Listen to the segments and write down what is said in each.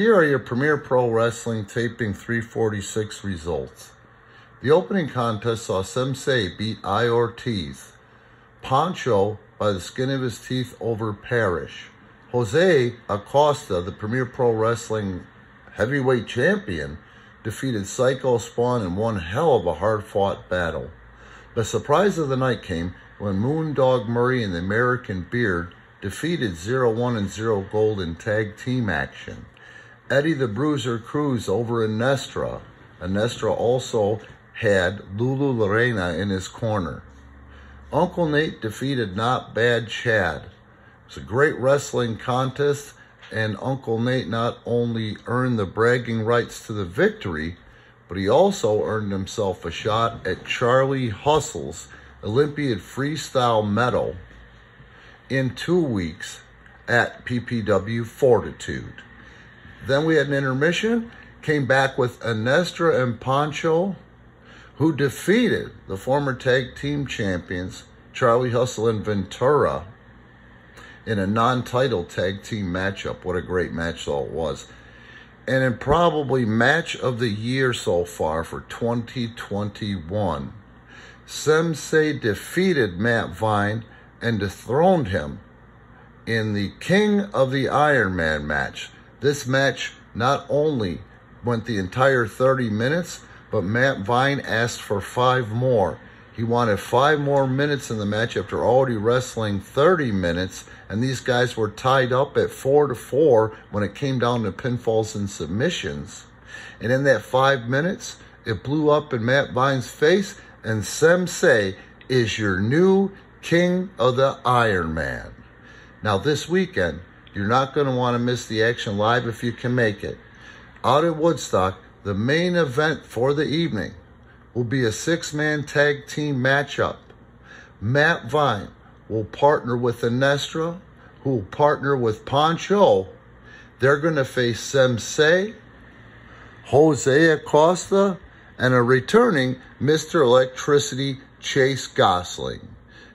Here are your Premier Pro Wrestling Taping 346 results. The opening contest saw Sensei beat I. Pancho by the skin of his teeth over Parrish. Jose Acosta, the Premier Pro Wrestling heavyweight champion, defeated Psycho Spawn in one hell of a hard fought battle. The surprise of the night came when Moondog Murray and the American Beard defeated 0 1 and 0 Gold in tag team action. Eddie the Bruiser Cruz over Inestra. Inestra also had Lulu Lorena in his corner. Uncle Nate defeated Not Bad Chad. It was a great wrestling contest, and Uncle Nate not only earned the bragging rights to the victory, but he also earned himself a shot at Charlie Hustle's Olympiad Freestyle Medal in two weeks at PPW Fortitude. Then we had an intermission, came back with Anestra and Pancho who defeated the former tag team champions Charlie Hustle and Ventura in a non-title tag team matchup. What a great match though it was. And in probably match of the year so far for 2021, Sensei defeated Matt Vine and dethroned him in the King of the Iron Man match. This match not only went the entire 30 minutes, but Matt Vine asked for five more. He wanted five more minutes in the match after already wrestling 30 minutes, and these guys were tied up at four to four when it came down to pinfalls and submissions. And in that five minutes, it blew up in Matt Vine's face, and Sensei is your new king of the Iron Man. Now, this weekend, you're not going to want to miss the action live if you can make it. Out at Woodstock, the main event for the evening will be a six man tag team matchup. Matt Vine will partner with Anestra, who will partner with Pancho. They're going to face Sensei, Jose Acosta, and a returning Mr. Electricity Chase Gosling.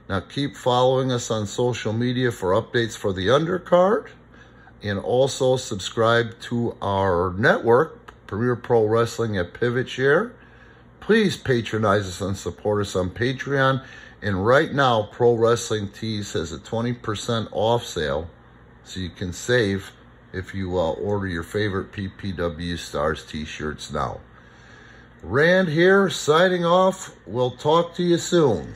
Now keep following us on social media for updates for the undercard and also subscribe to our network Premier Pro Wrestling at Pivot Share. Please patronize us and support us on Patreon. And right now, Pro Wrestling Tees has a 20% off sale, so you can save if you uh, order your favorite PPW Stars t-shirts now. Rand here, signing off. We'll talk to you soon.